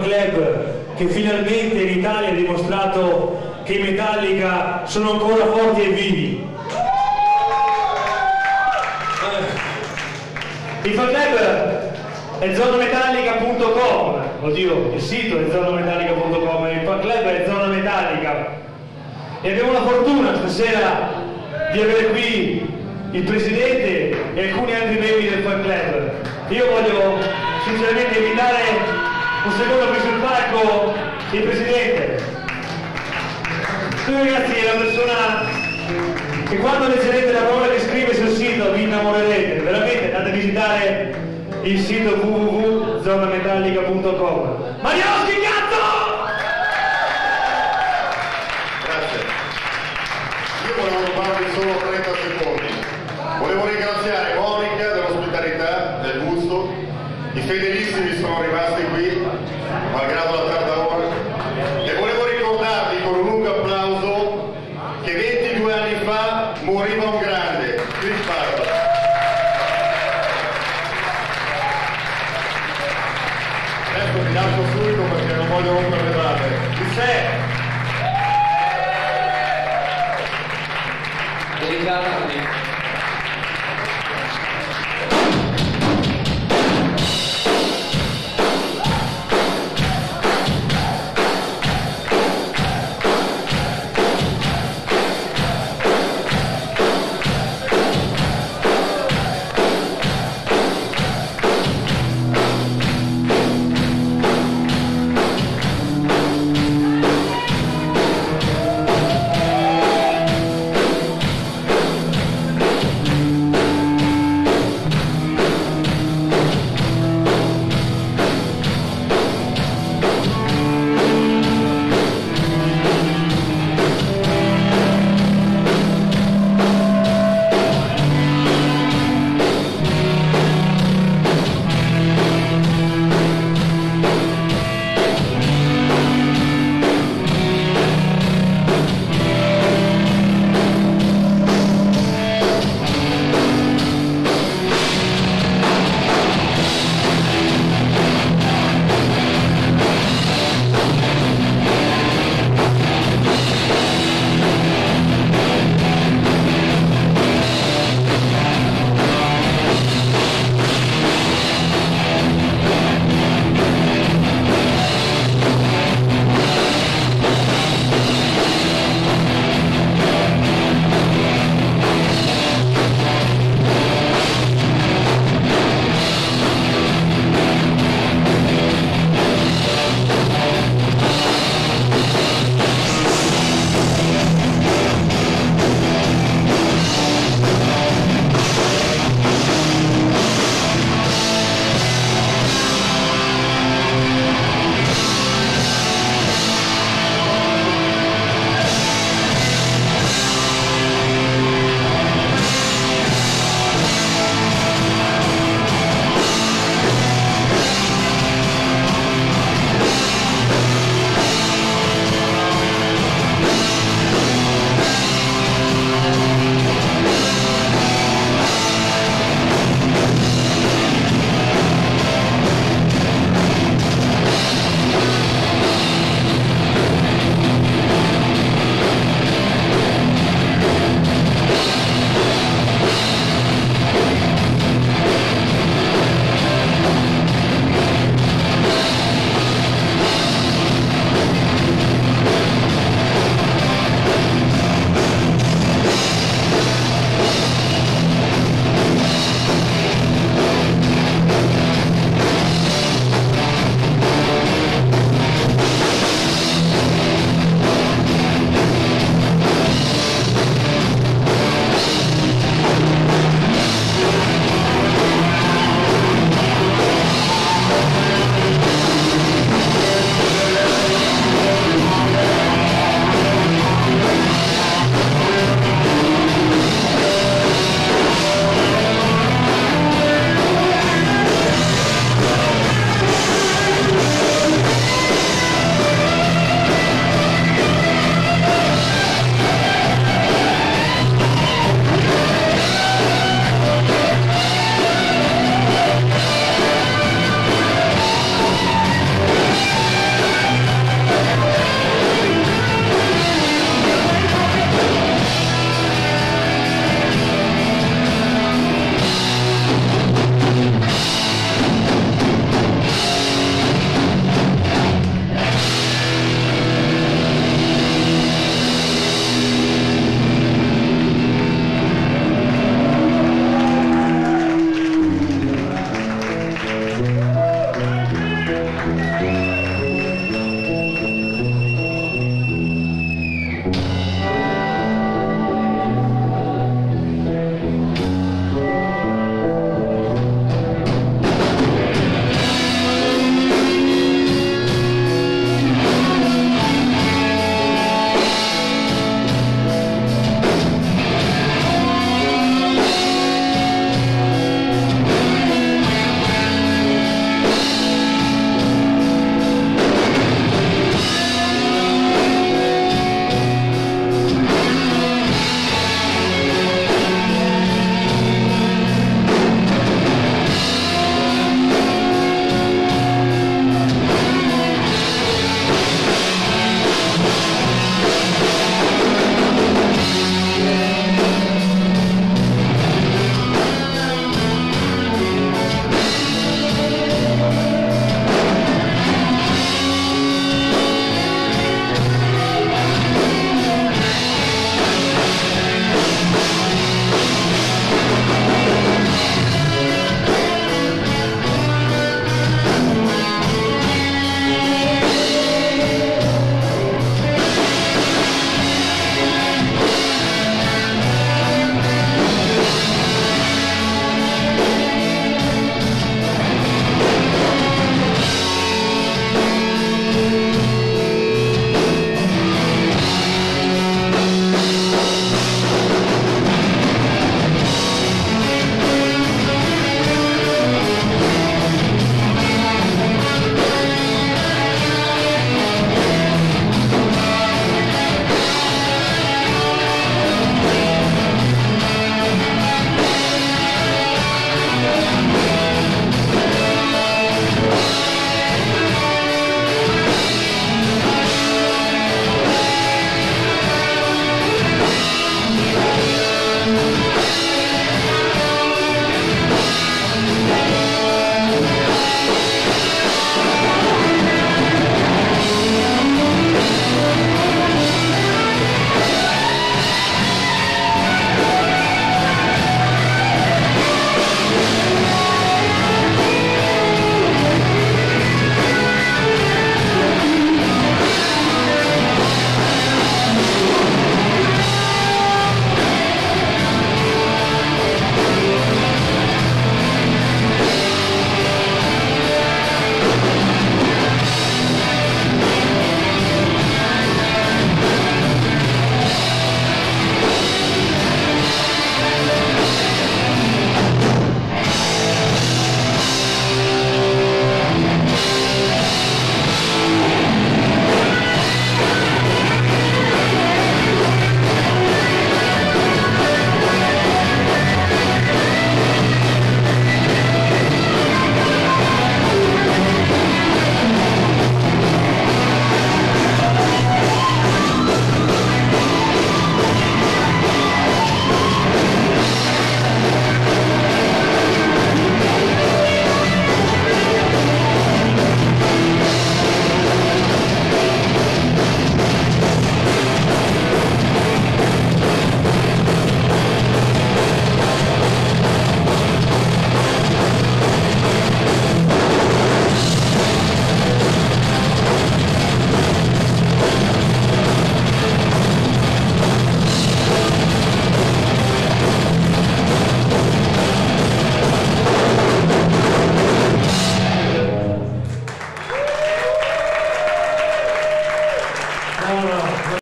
club che finalmente in Italia ha dimostrato che i Metallica sono ancora forti e vivi. Il fan club è zonametallica.com, oddio, il sito è zonametallica.com, il fan club è zona metallica. E abbiamo la fortuna stasera di avere qui il presidente e alcuni altri membri del fan club. Io voglio sinceramente invitare un secondo qui sul palco il presidente. Tu ragazzi è la persona che quando leggerete la parola che scrive sul sito vi innamorerete, veramente andate a visitare il sito www.zonametallica.com. Marioschi cazzo! Grazie. Io volevo rubarvi solo 30 secondi. Volevo ringraziare I fedelissimi sono rimasti qui, malgrado la tarda ora. E volevo ricordarvi con un lungo applauso che 22 anni fa moriva un grande, Chris Barba. Adesso ti lascio subito perché non voglio rompere le brave. Chi sei? Delicatamente.